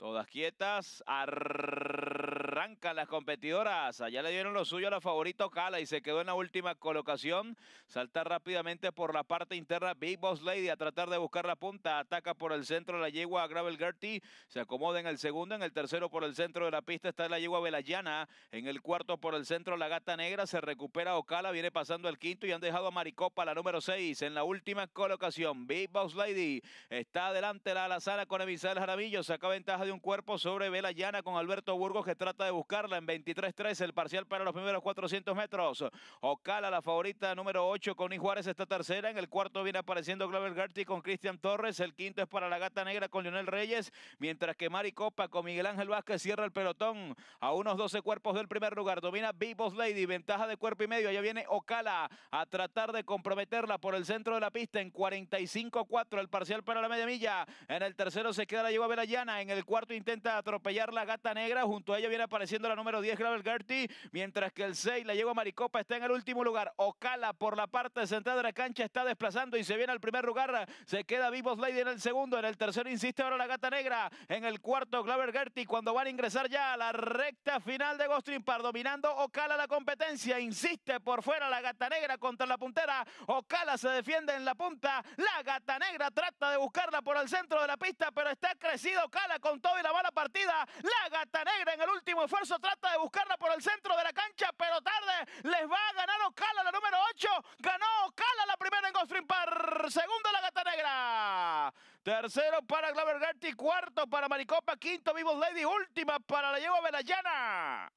Todas quietas, arrancan las competidoras. Allá le dieron lo suyo a la favorita Ocala y se quedó en la última colocación. Salta rápidamente por la parte interna Big Boss Lady a tratar de buscar la punta. Ataca por el centro la yegua Gravel Gertie. Se acomoda en el segundo. En el tercero por el centro de la pista está la yegua Velayana. En el cuarto por el centro la gata negra. Se recupera Ocala. Viene pasando el quinto y han dejado a Maricopa la número 6 en la última colocación. Big Boss Lady está adelante la alazana con Evisal Jaramillo. Saca ventaja de un cuerpo sobre Vela Llana con Alberto Burgos que trata de buscarla en 23-3 el parcial para los primeros 400 metros. Ocala, la favorita número 8 con Juárez está tercera. En el cuarto viene apareciendo Glover Gertie con Cristian Torres. El quinto es para la Gata Negra con Lionel Reyes. Mientras que Mari Copa con Miguel Ángel Vázquez cierra el pelotón a unos 12 cuerpos del primer lugar. Domina Big Lady, ventaja de cuerpo y medio. Allá viene Ocala a tratar de comprometerla por el centro de la pista en 45-4 el parcial para la media milla. En el tercero se queda la lleva Llana. En el cuarto intenta atropellar la gata negra. Junto a ella viene apareciendo la número 10, Gravel Gertie. Mientras que el 6, la llegó Maricopa, está en el último lugar. Ocala por la parte central de la cancha está desplazando y se viene al primer lugar. Se queda Vivos Lady en el segundo. En el tercero insiste ahora la gata negra. En el cuarto, Glover Gertie. Cuando van a ingresar ya a la recta final de Gostrin Par, dominando Ocala la competencia. Insiste por fuera la gata negra contra la puntera. Ocala se defiende en la punta. La gata negra trata de buscarla por el centro de la pista, pero está crecido Ocala con todo y la mala partida. La gata negra en el último esfuerzo trata de buscarla por el centro de la cancha, pero tarde les va a ganar Ocala, la número 8. Ganó Ocala la primera en Gostring Par. Segundo la gata negra. Tercero para Glover Gertie. Cuarto para Maricopa. Quinto Vivos Lady. Última para la Yegua Velayana.